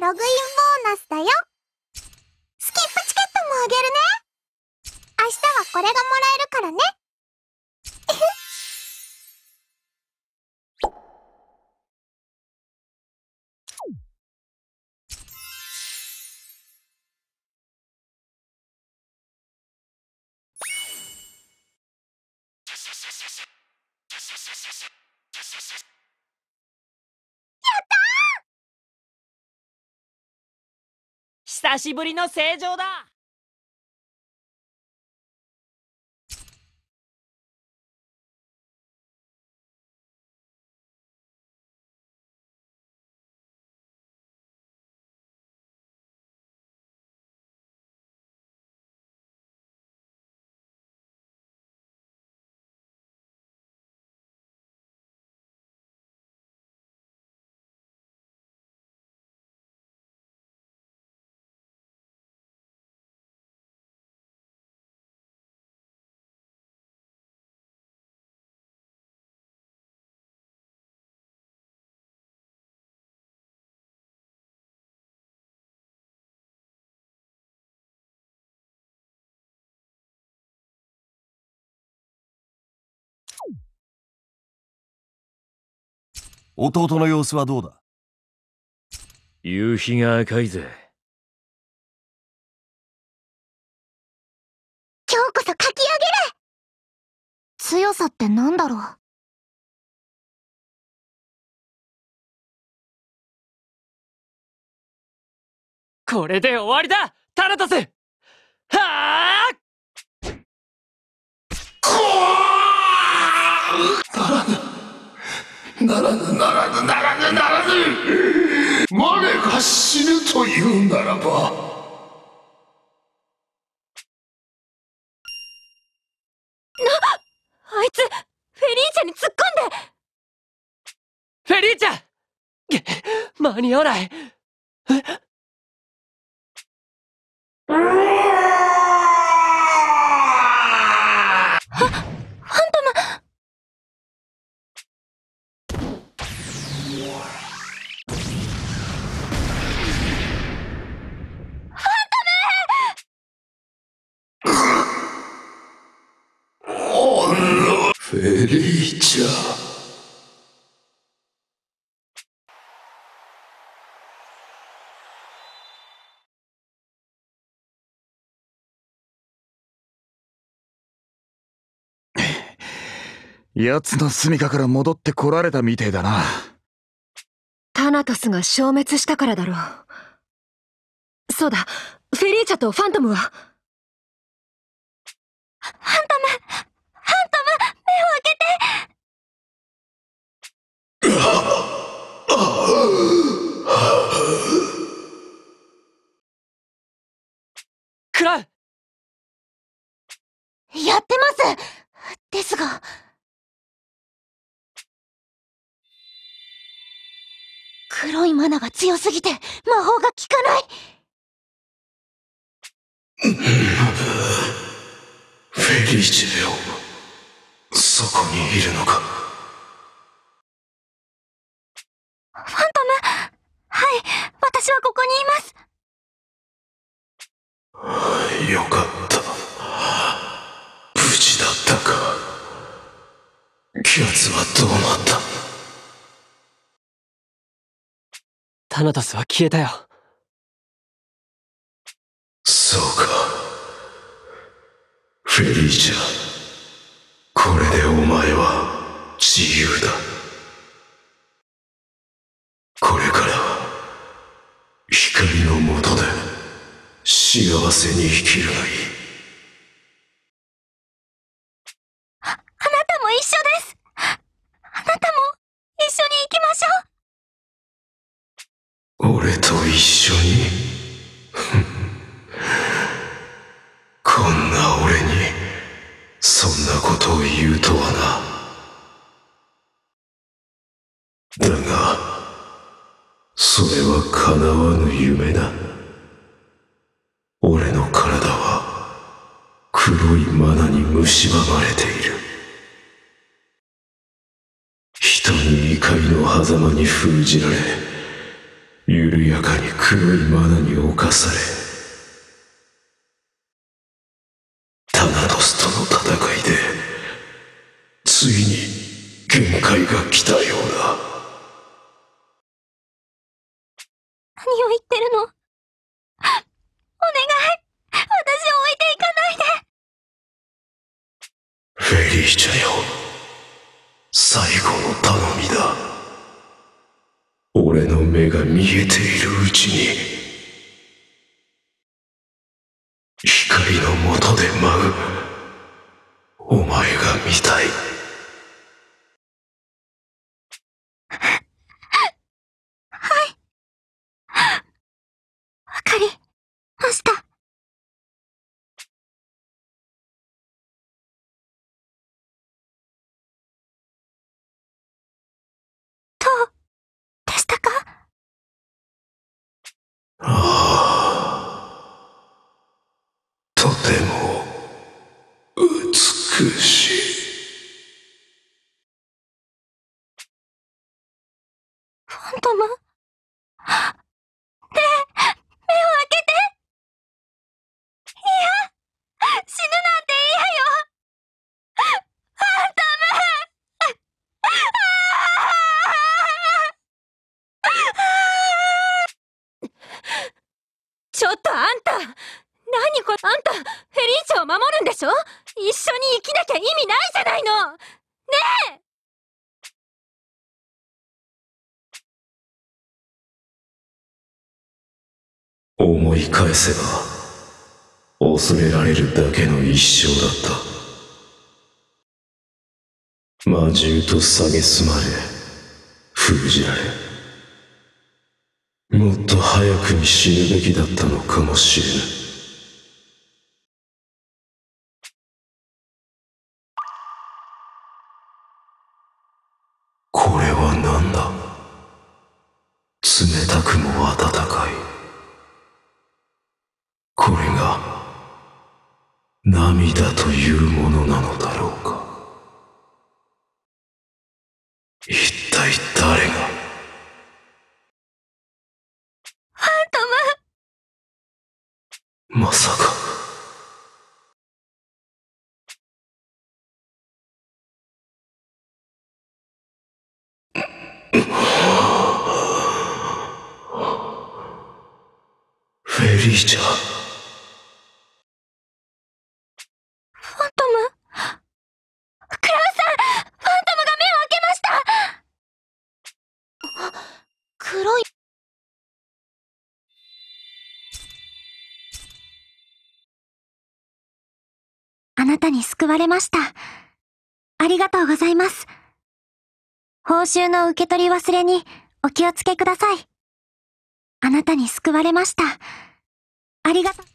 ログインボーナスだよ。スキップチケットもあげるね。明日はこれがもらえるからね。久しぶりの成城だ。弟の様子はどうだ？夕日が赤いぜ。今日こそ書き上げる。強さってなんだろう？これで終わりだタナトス。はあならぬならぬならぬならぬ我が死ぬというならば。あいつ、フェリーチャに突っ込んで。フェリーチャげ間に合わない。え？フェリーチャ奴の住処から戻ってこられたみてえだな。タナトスが消滅したからだろう。そうだ、フェリーチャとファントムは？ファントムファントム目を開けて。クラウやってます。ですが、黒いマナが強すぎて魔法が効かない。フェリーチェよ。そこにいるのか？ファントム。はい、私はここにいます。よかった。無事だったか。奴はどうなった？タナトスは消えたよ。そうか。フェリーチャこれでお前は自由だ。これからは光の下で幸せに生きるがいい。夢だ。俺の体は黒いマナに蝕まれている。人に怒りの狭間に封じられ緩やかに黒い罠に侵されタナトスとの戦いでついに限界が来たようだ。俺の目が見えているうちに光の下で舞うお前が見たいわかりました。どうでしたかああとても美しいファントムねえ、目を開けていや、死ぬなんて嫌よファントムちょっとあんた何こあんた、フェリーチャを守るんでしょ一緒に生きなきゃ意味ないじゃないのねえ思い返せば恐れられるだけの一生だった。魔獣と蔑まれ封じられ。もっと早くに死ぬべきだったのかもしれぬ。あなたに救われました。ありがとうございます。報酬の受け取り忘れにお気をつけください。あなたに救われました。ありがとう。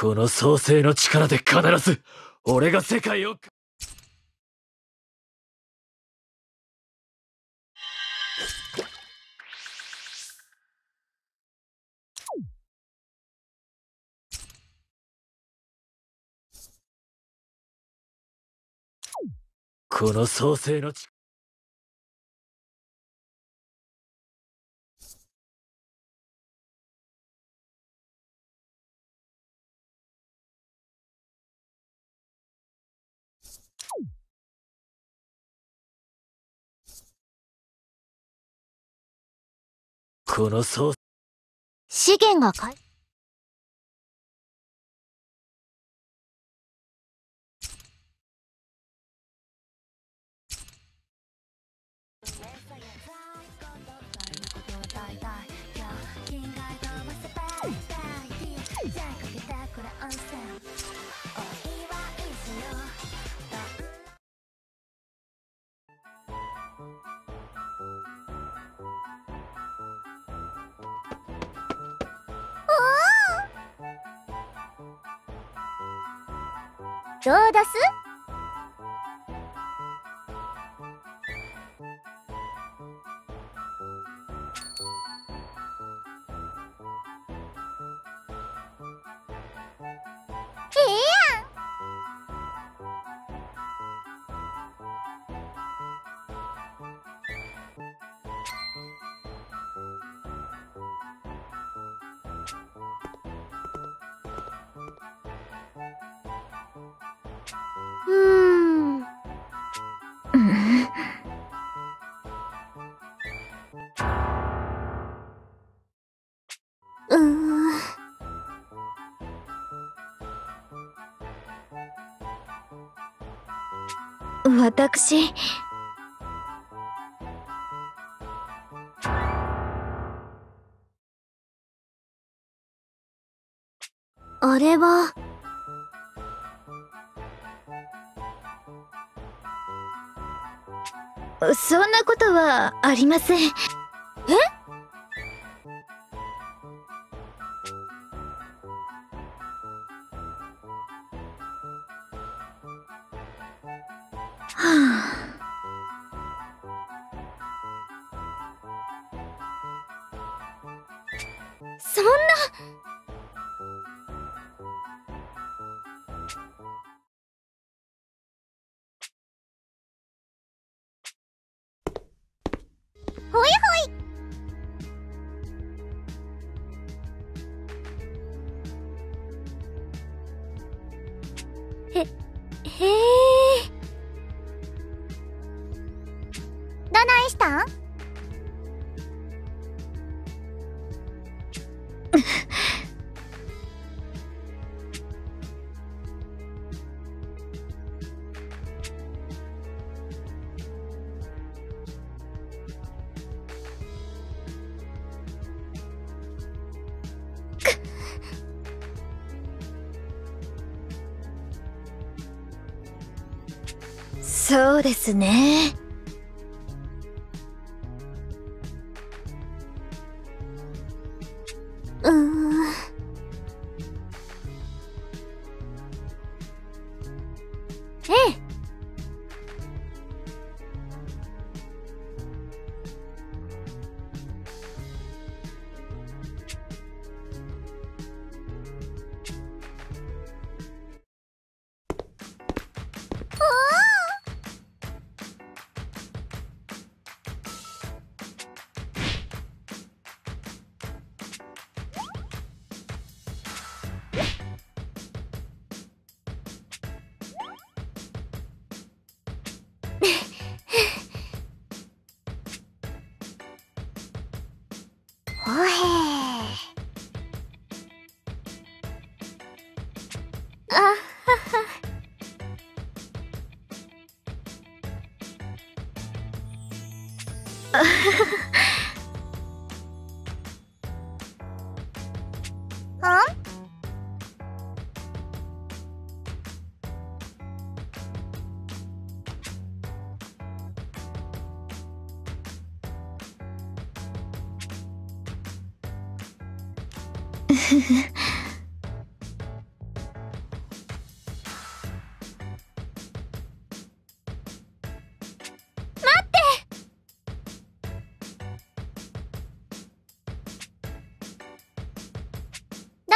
この創世の力で必ず、俺が世界を、この創世の力、この創資源がかいどうだす。私、あれは、そんなことはありません。そうですね。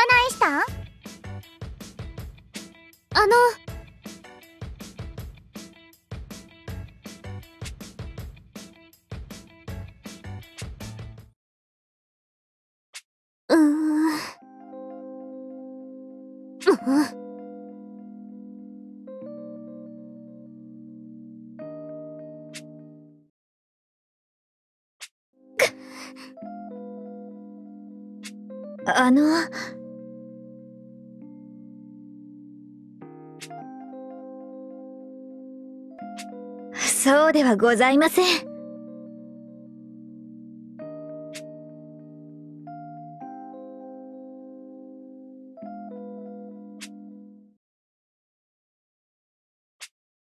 ないしたん。あのあの。はございません。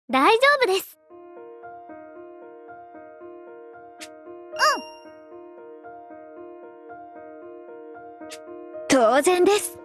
大丈夫です。うん当然です。「「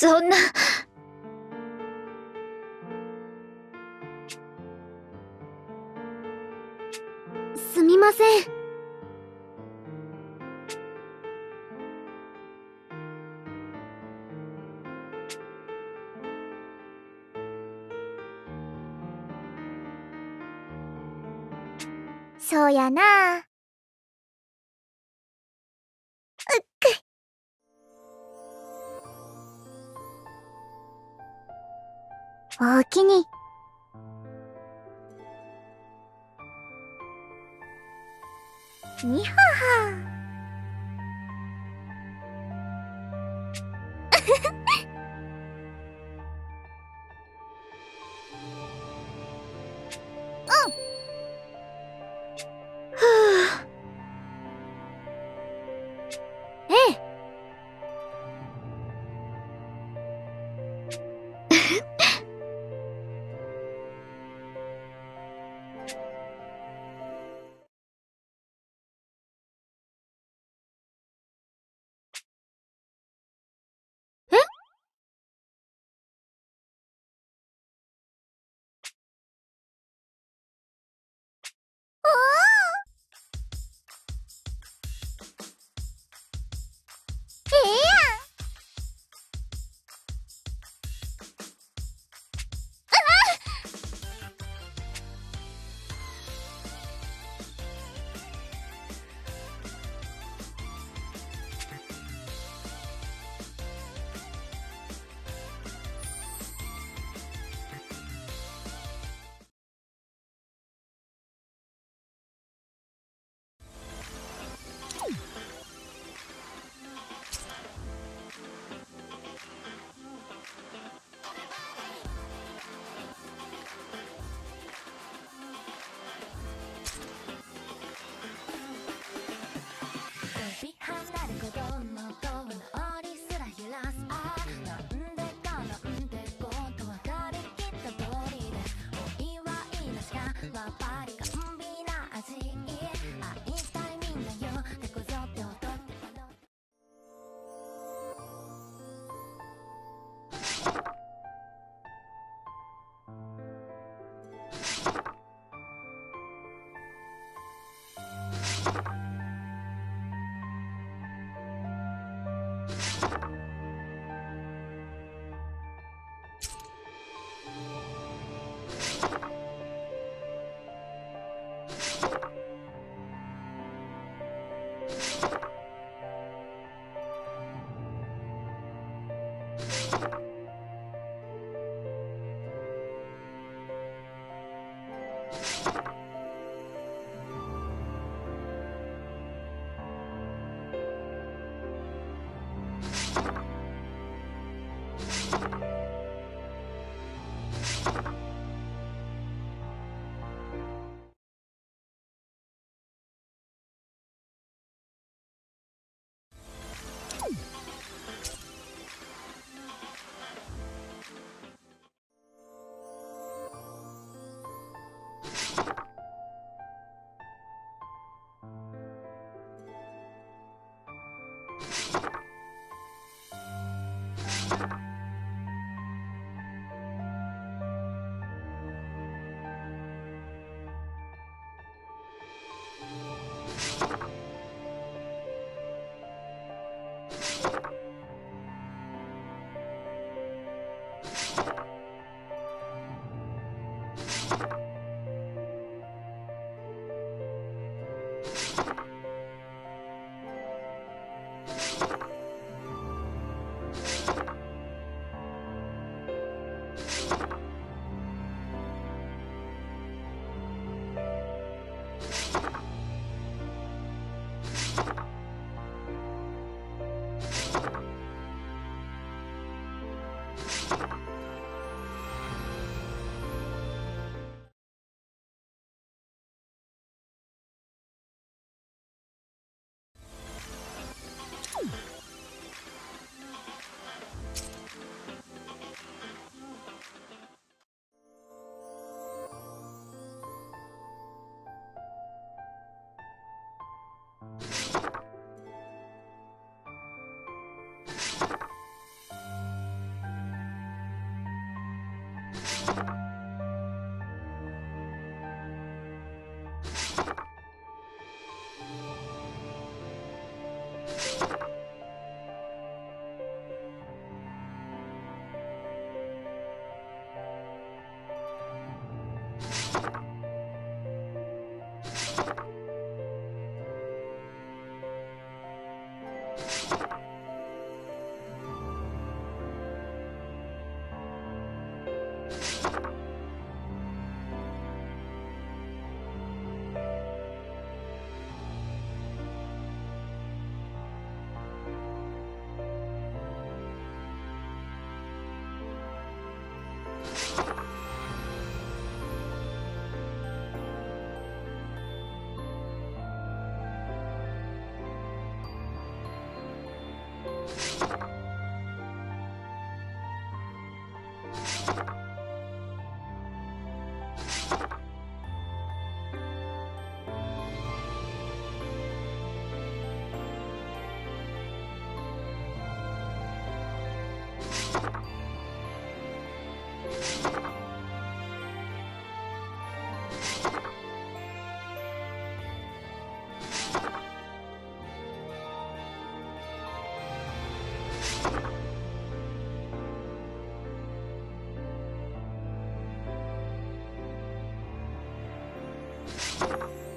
そんな。すみません。そうやなあ。おおきに。にはは。you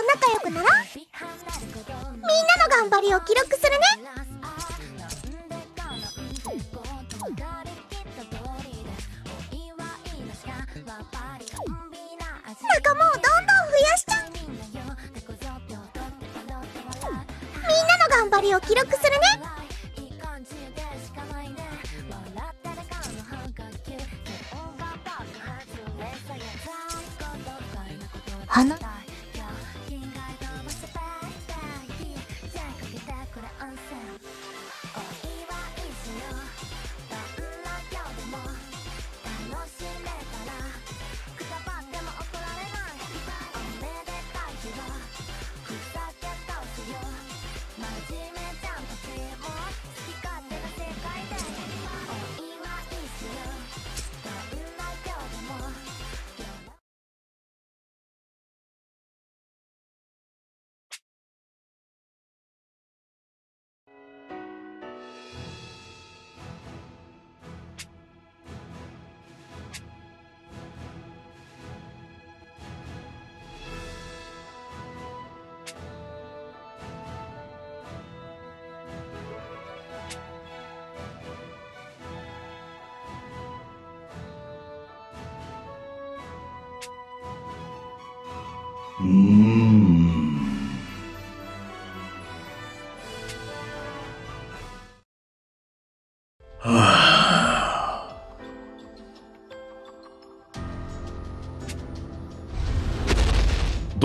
と仲良くならみんなの頑張りを記録するね。仲間をどんどん増やしちゃう。みんなの頑張りを記録するね。花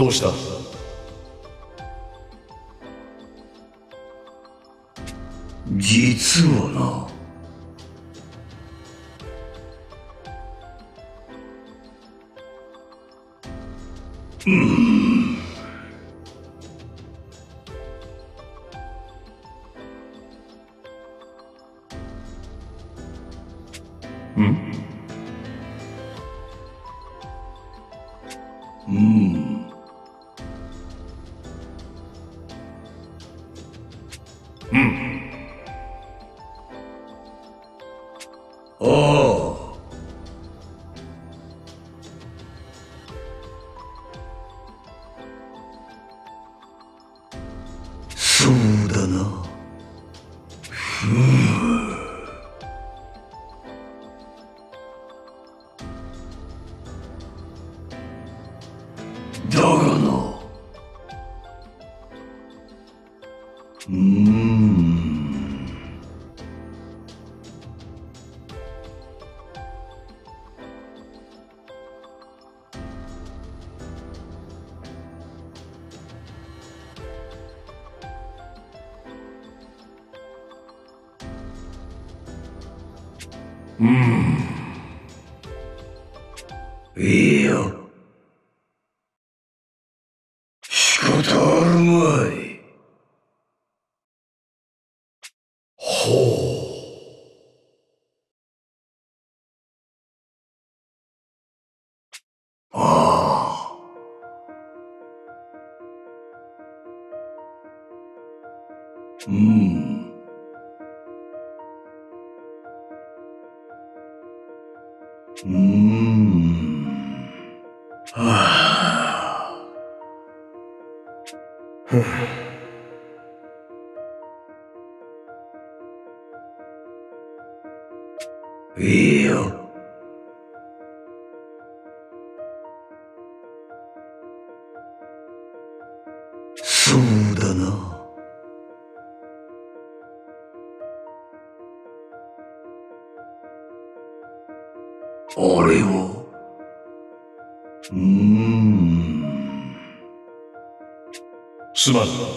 どうした？実はな。うん。すまん。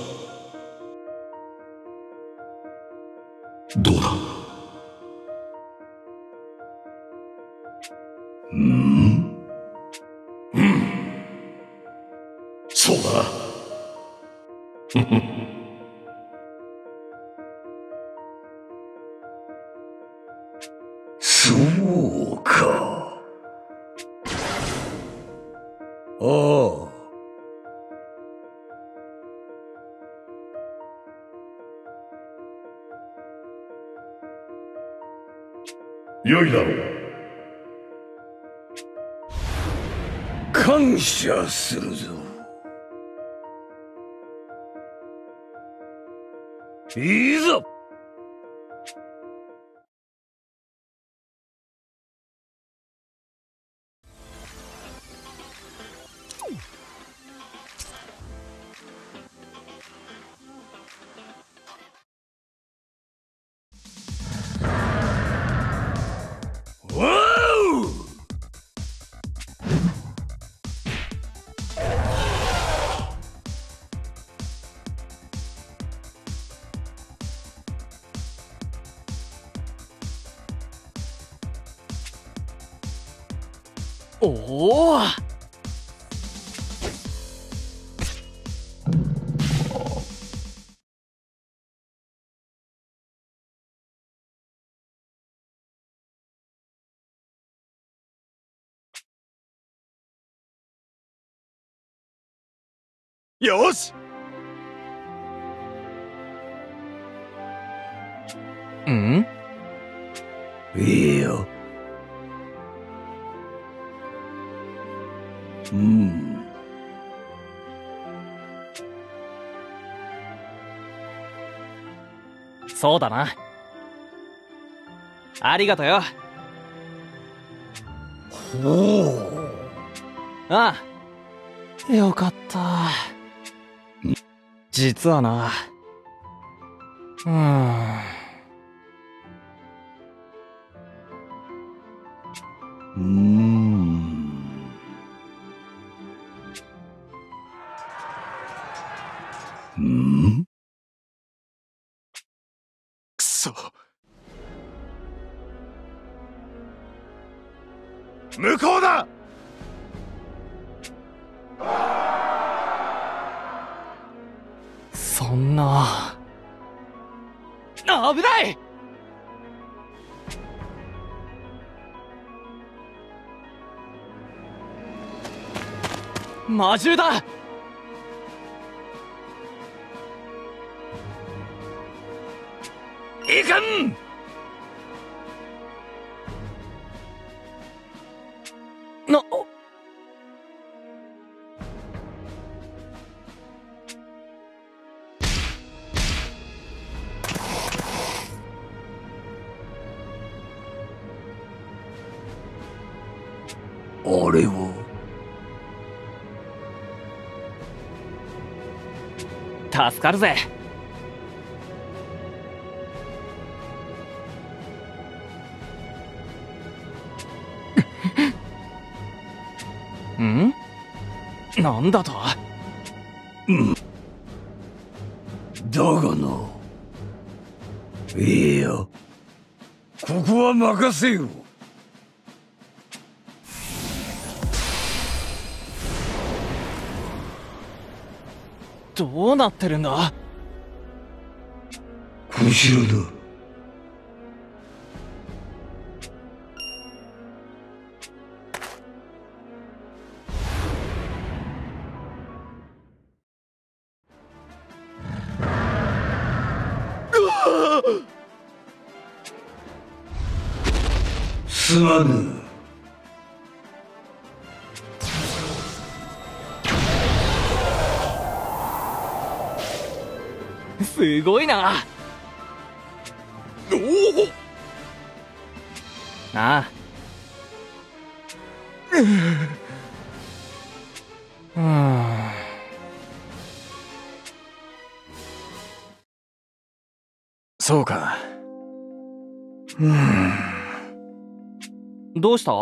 よいだろう。感謝するぞ。いいぞよしうん？いいよ。うん。そうだな。ありがとよ。ほああ。よかった。実はな。うーん。魔獣だ。助かるぜ。ん？なんだと？だがな。いいよ。ここは任せよ。どうなってるんだ？こちらだ。どうした？な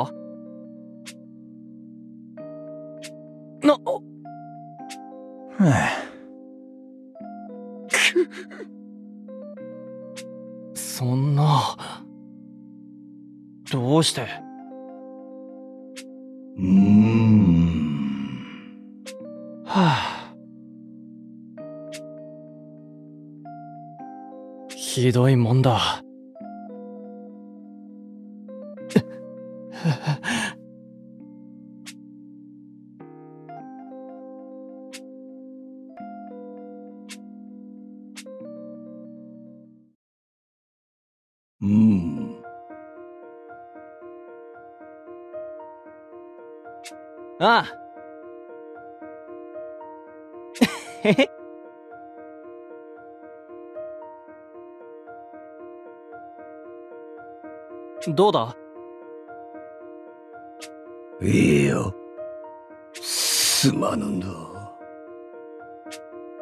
はあ そんな。どうして？うーん。はあ。ひどいもんだうん。ああへへ どうだ？いいよ。すまぬんだ。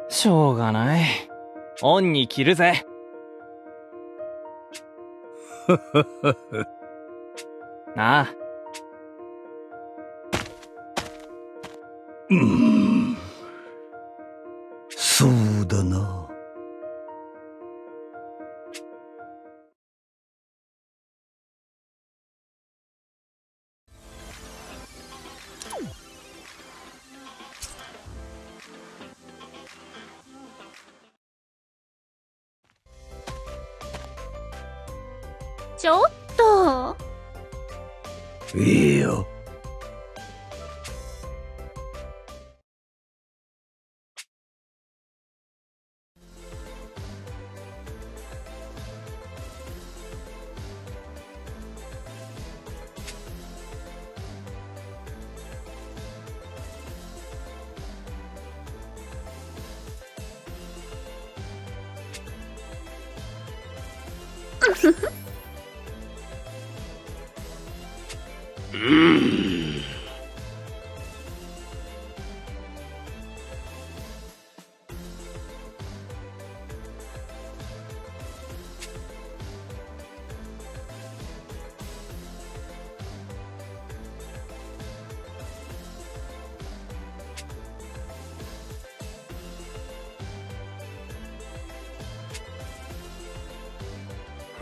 しょうがない恩に着るぜ なあうん。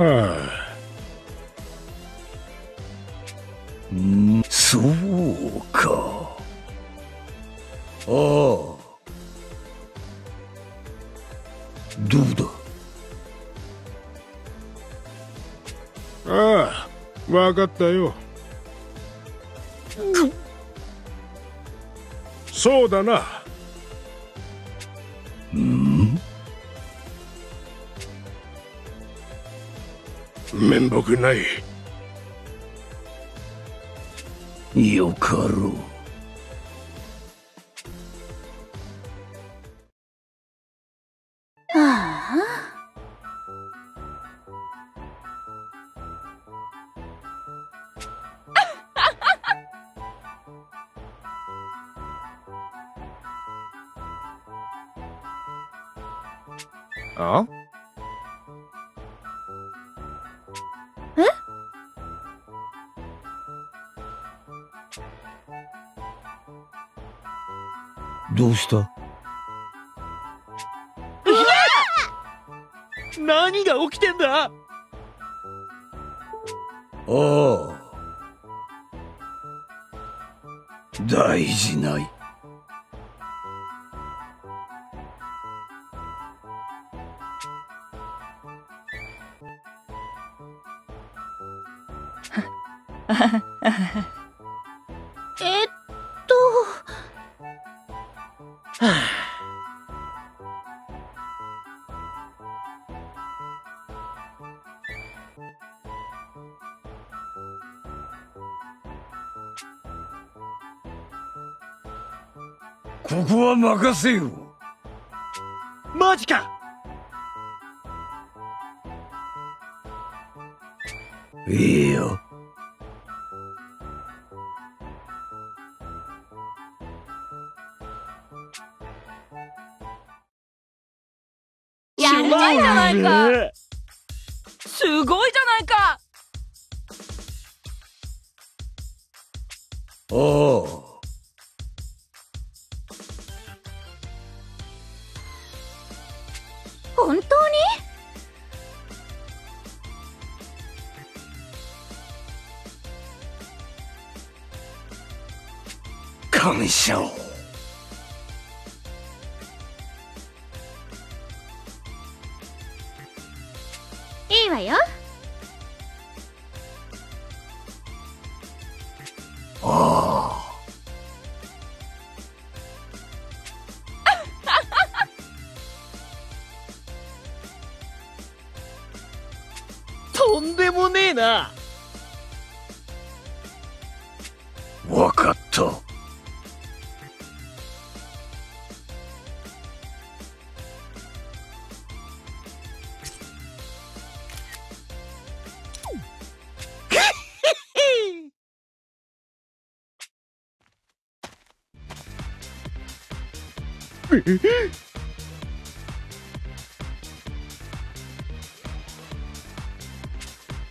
う面目ない。よかろう。ああ？どうした？何が起きてんだ？ああ。大事ない。任せよ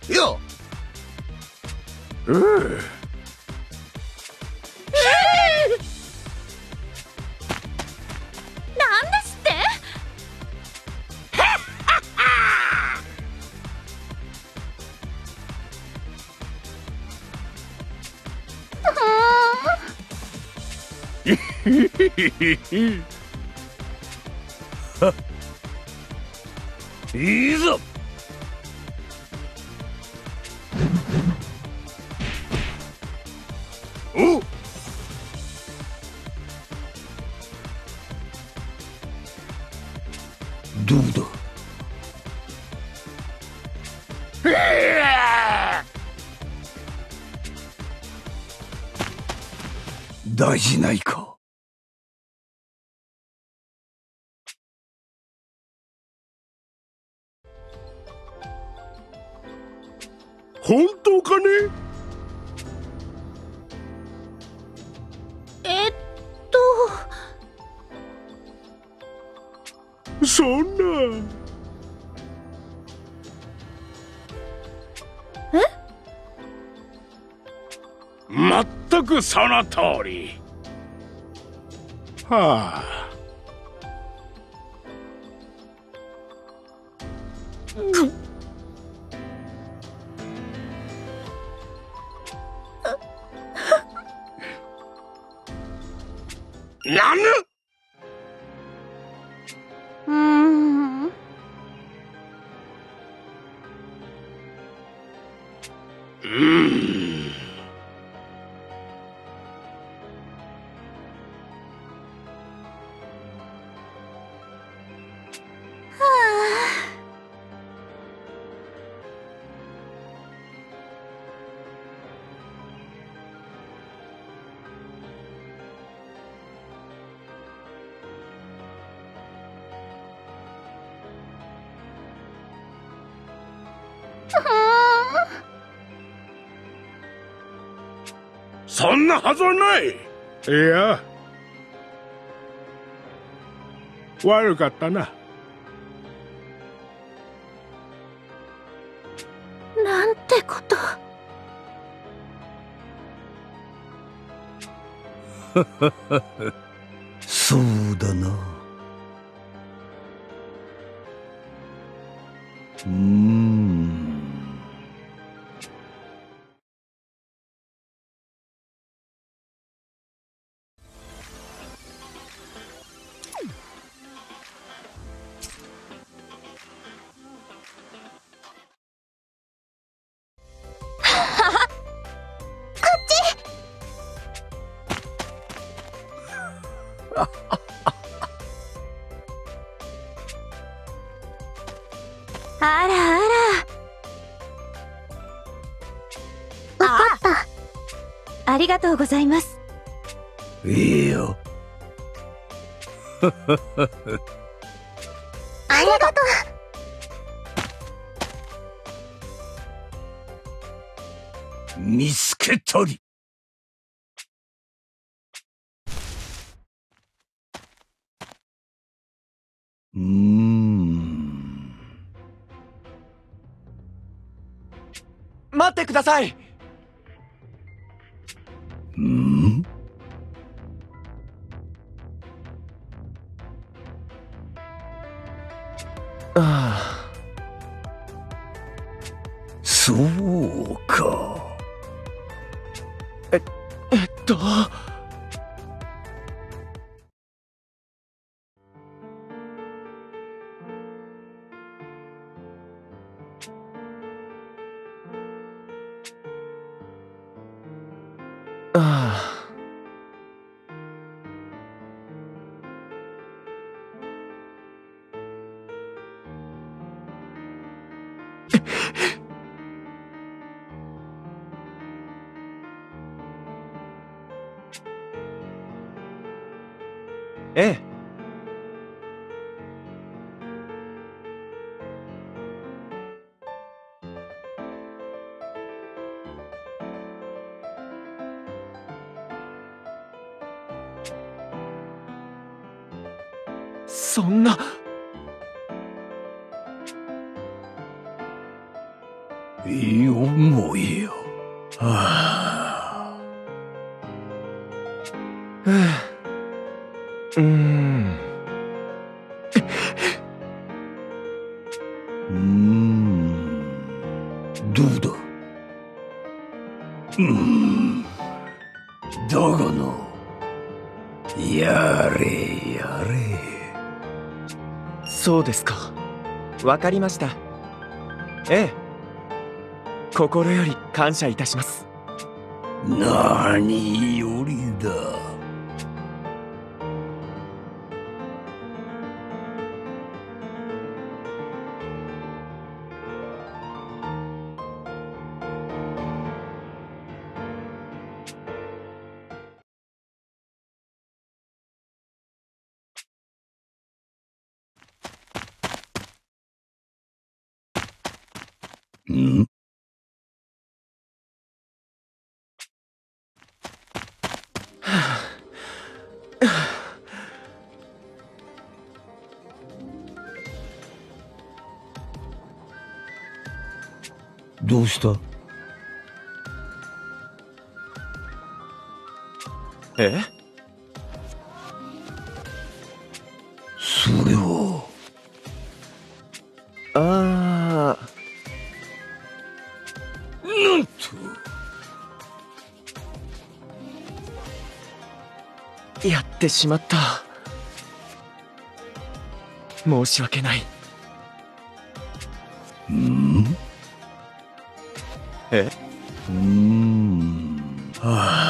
よううなんですって？いいぞ。その通り。はあ。そんなはずはない。いや。悪かったな。なんてこと。見つけたり。うーん。待ってくださいん？あそそうですか。わかりました。ええ。心より感謝いたします。何？やってしまった。申し訳ない。ん？え？うーん。は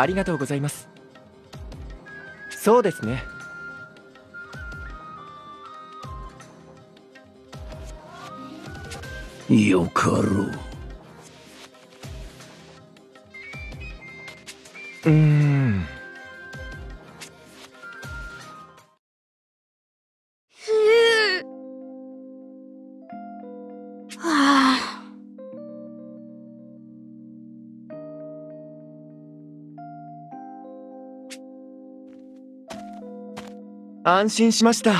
ありがとうございますそうですねよかろう。安心しました。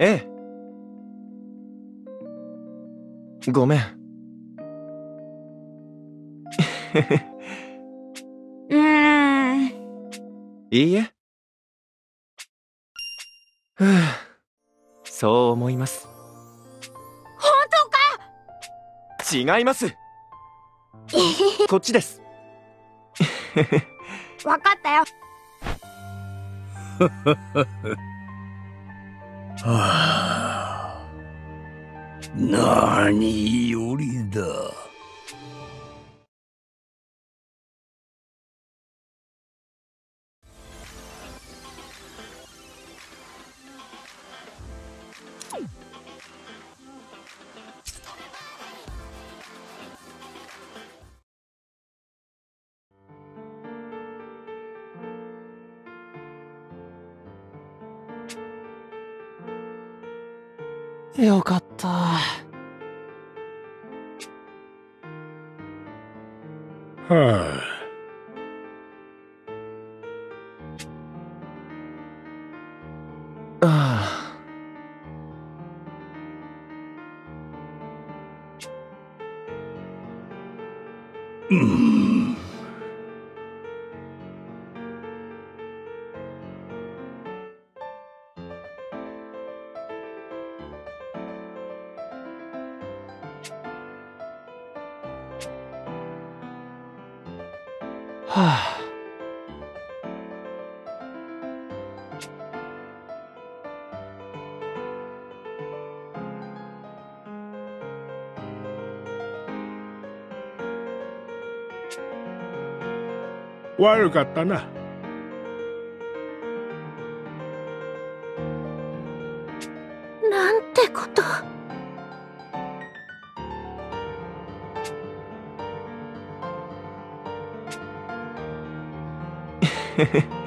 ええ。ごめん。うーん。いいえ。ふう。そう思います。本当か？違いますこっちですわかったよ。はあ。何よりだ。う 悪かったな。なんてこと。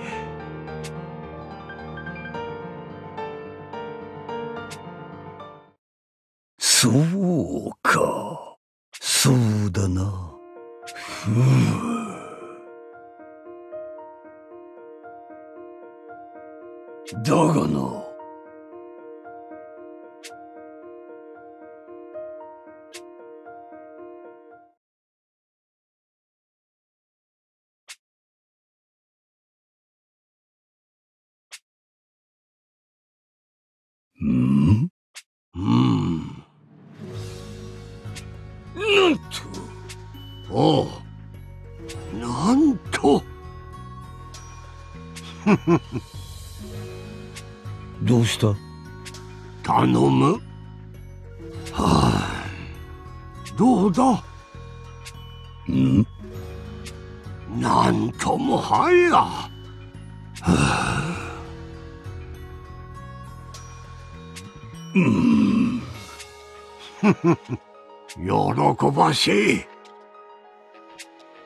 喜ばしい。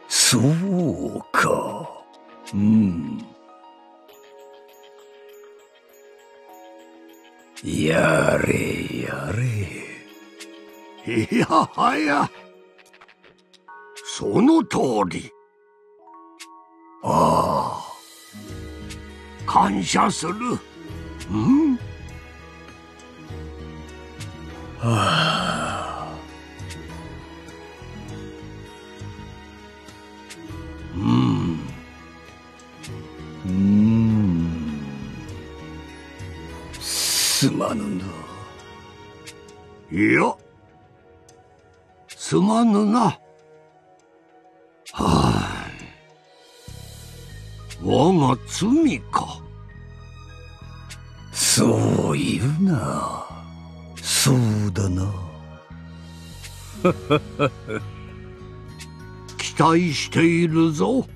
そうか。うん。やれやれ。いやはや。その通り。ああ。感謝する。うんはあ。うん。すまぬな。いや、すまぬな。はあ。我が罪か。そう言うな。そうだな。期待しているぞ。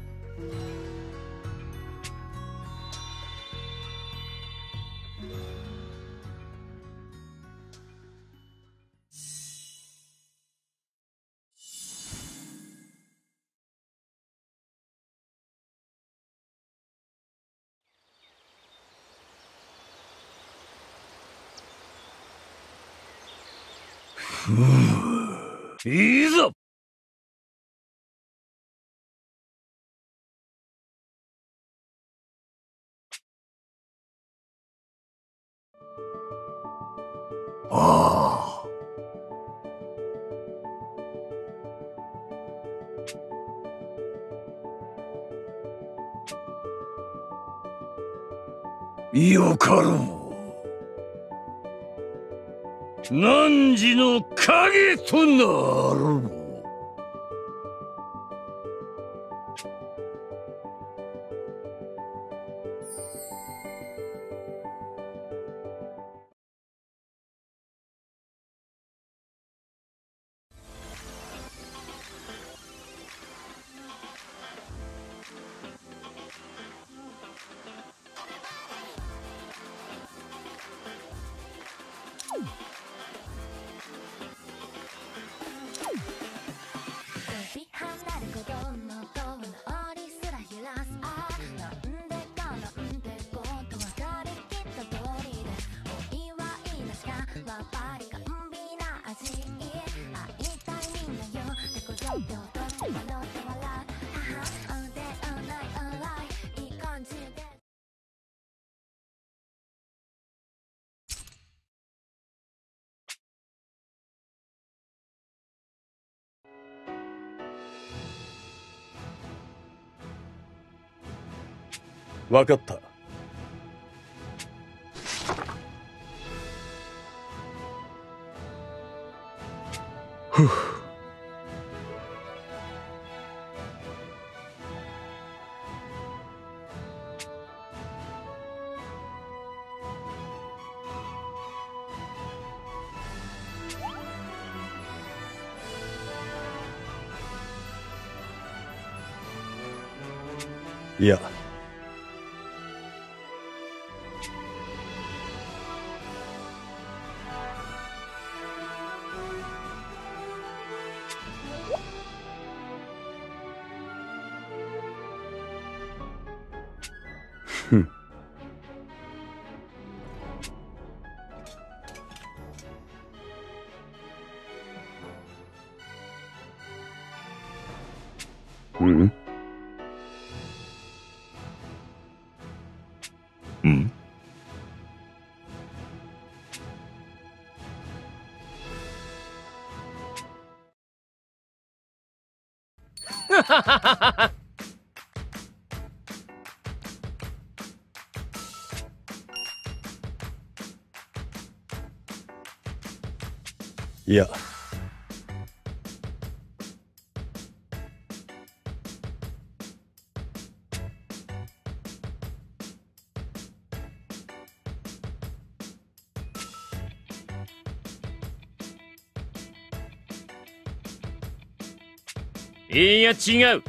よかろう。汝の影となろう。分かった。嗯。哈哈哈が違う。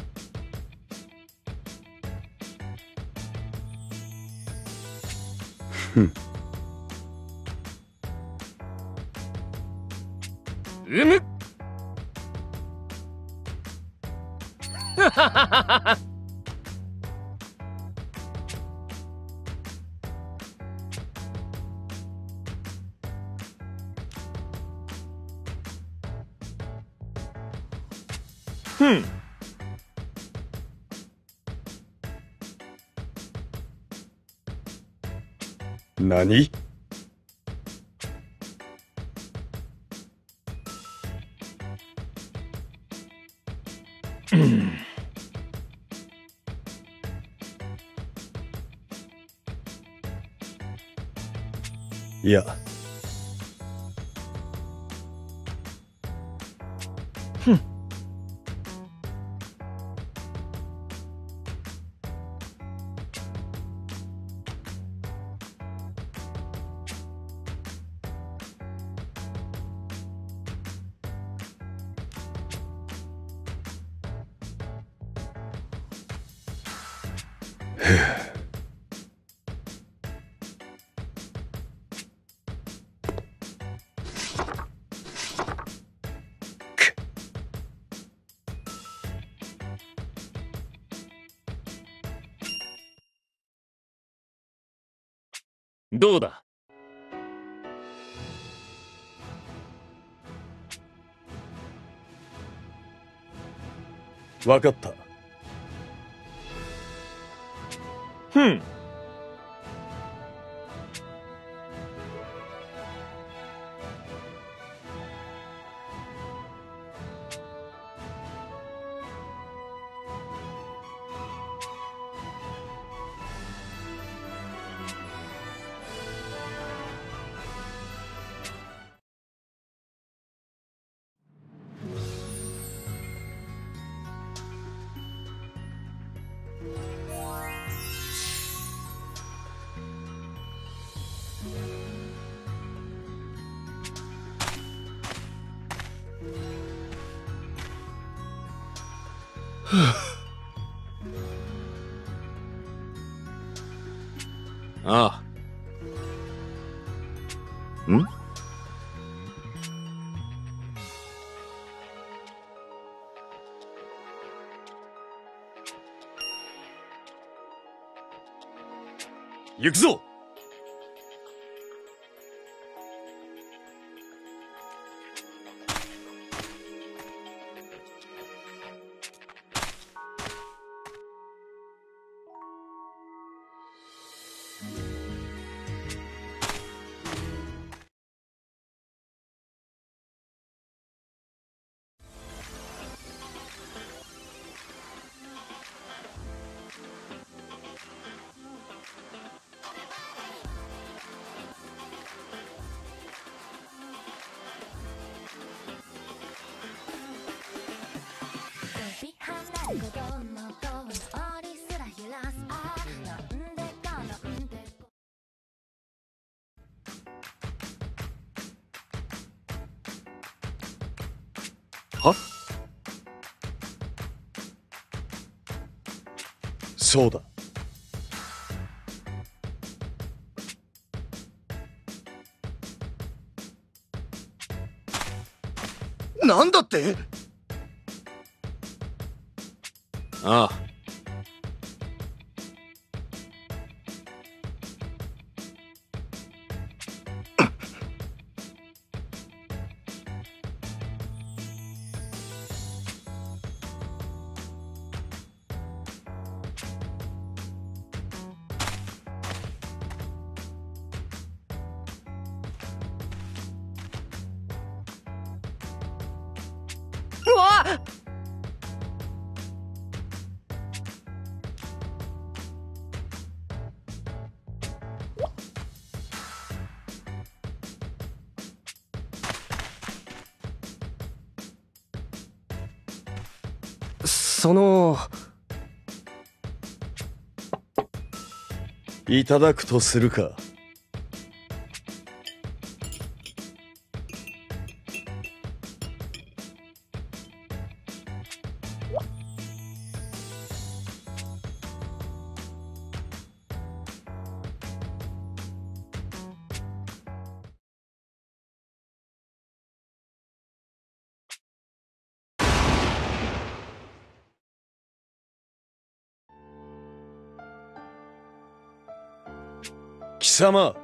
何？いや。分かった。ああ。ん？行くぞ。そうだ。なんだって？ああいただくとするか。様。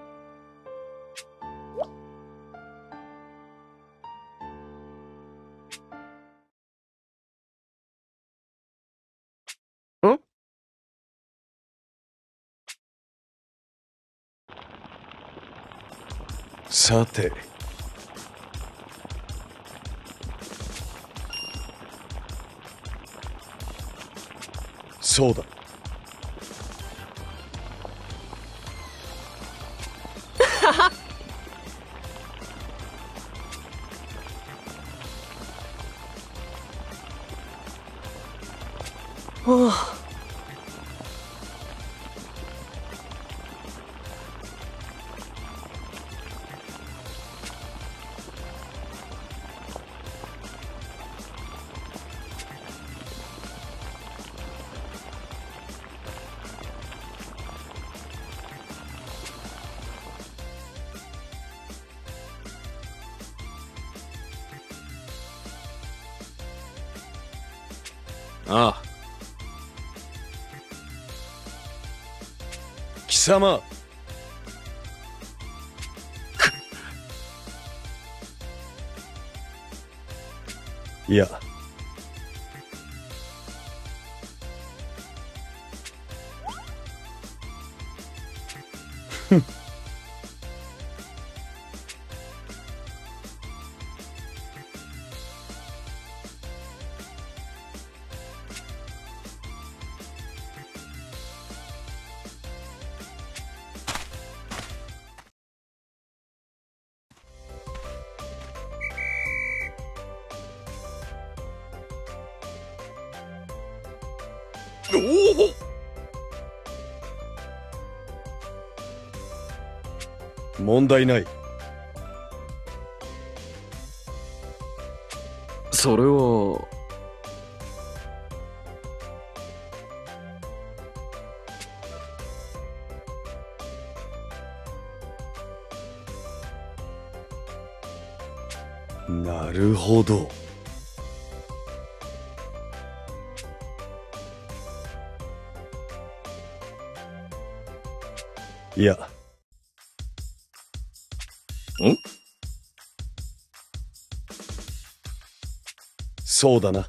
ん？さて。そうだ様。いや。題ないそれはなるほど。いやそうだな。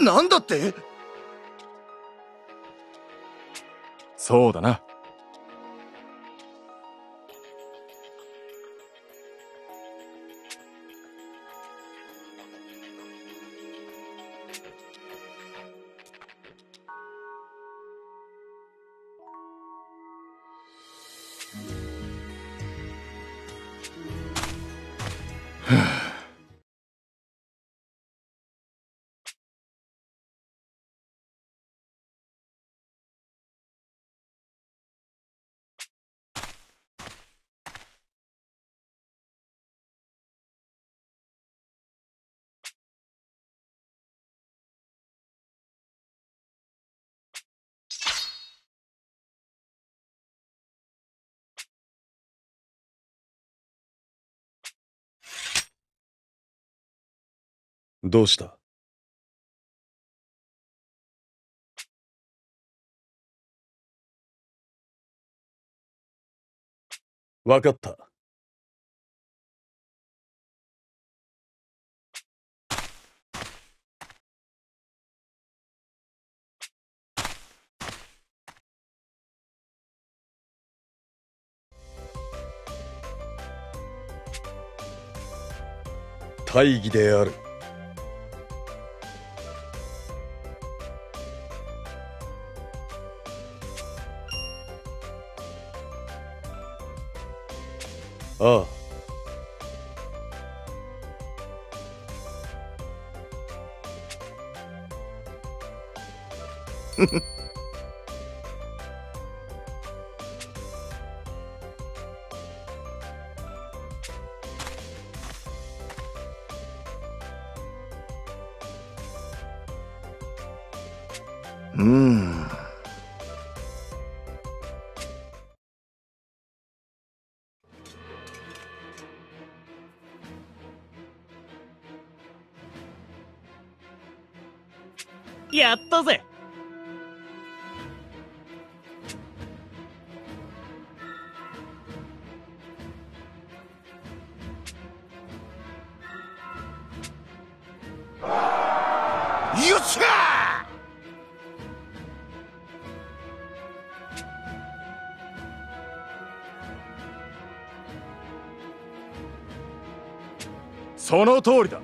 なんだって？そうだな。どうした？わかった。大義である。あ その通りだ。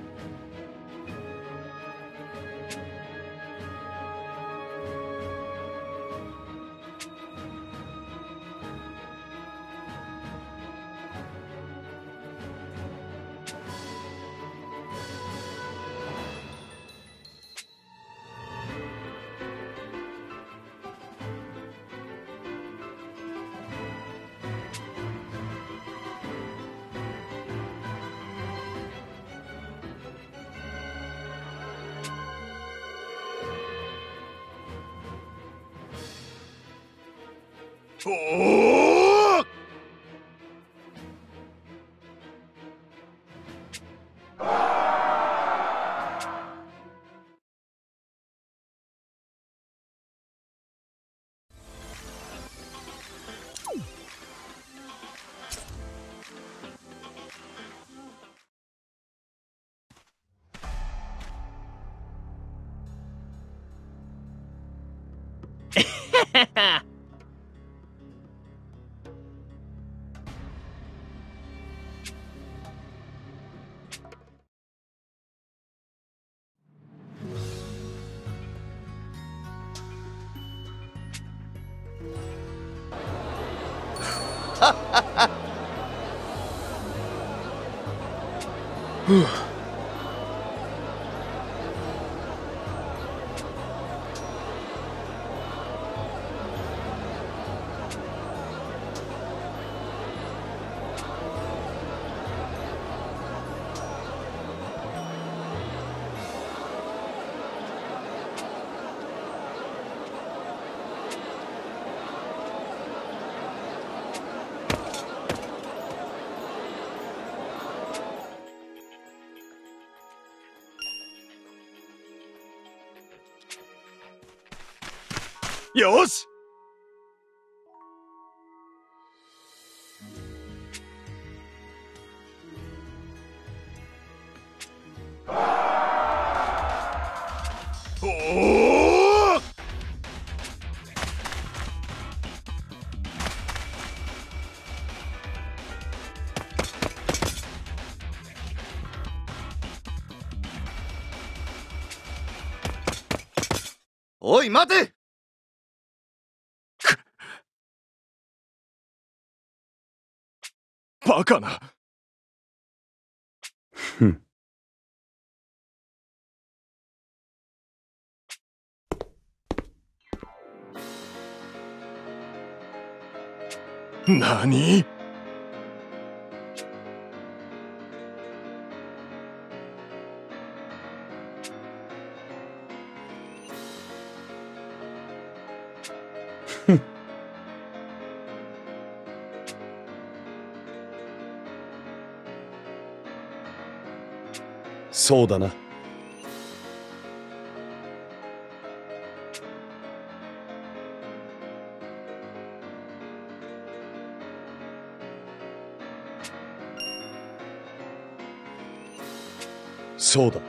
よし！カな？ふん。何？そうだな。そうだ。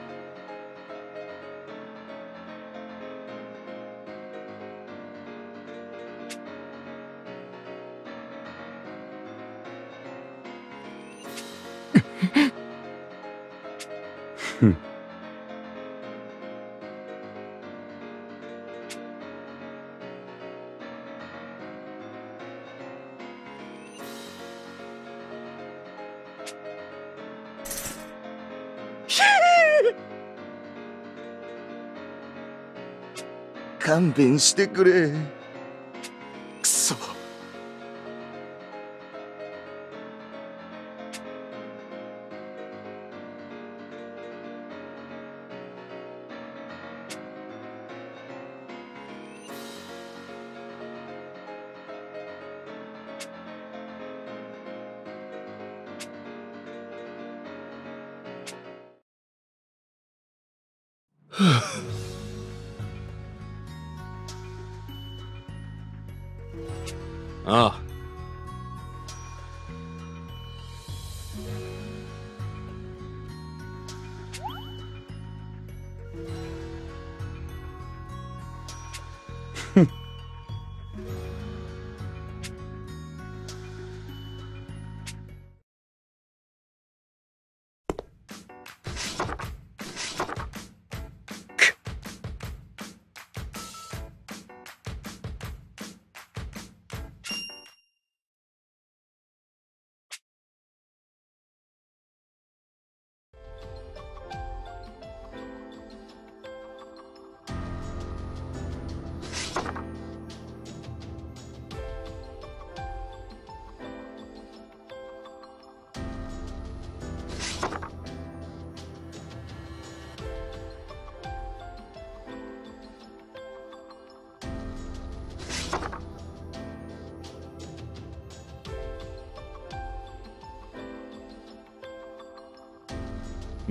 弁してくれ。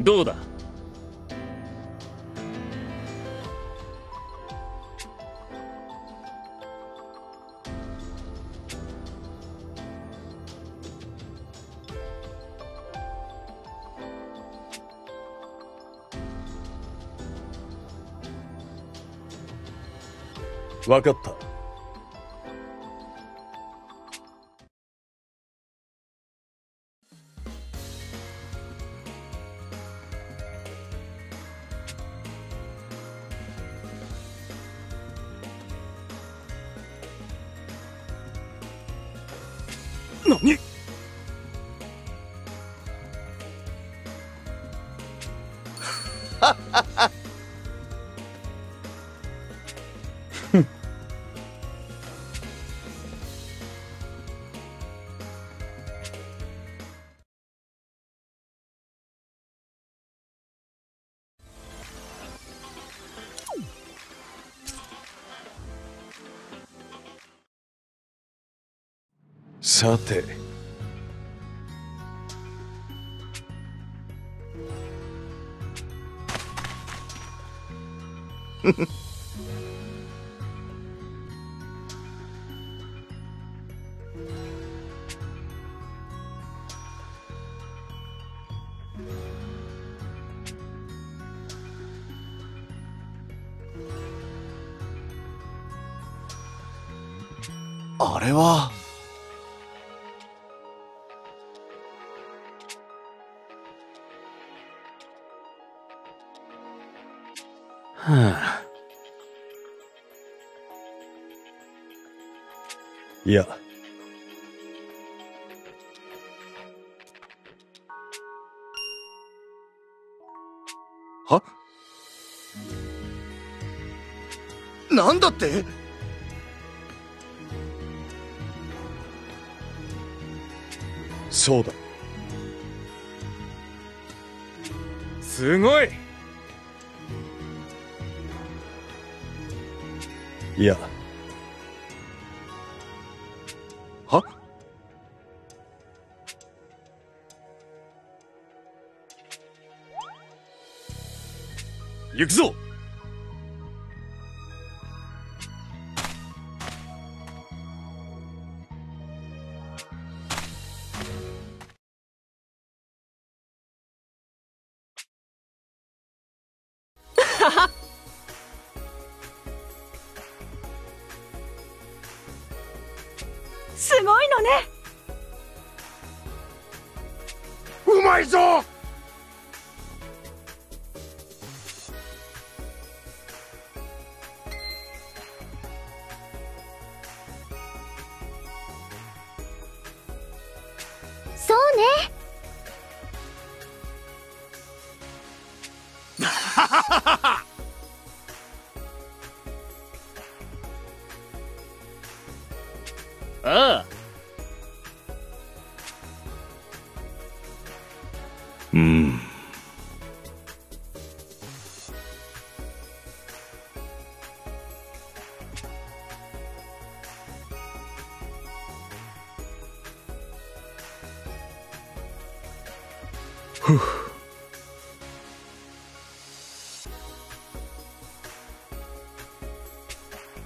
どうだ？わかった。さて。あれは。は行くぞ。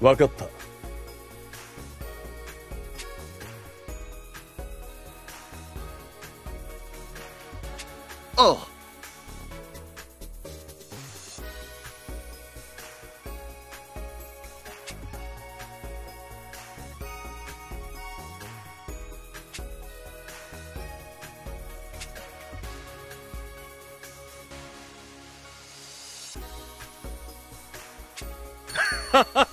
わかった。あああ。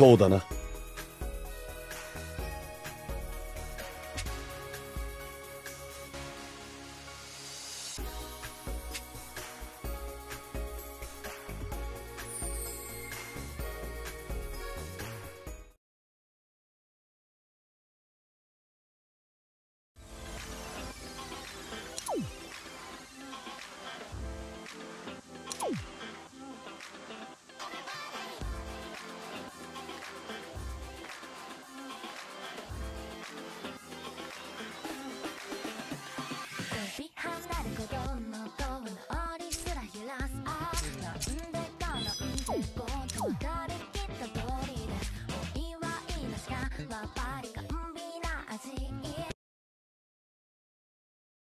そうだな。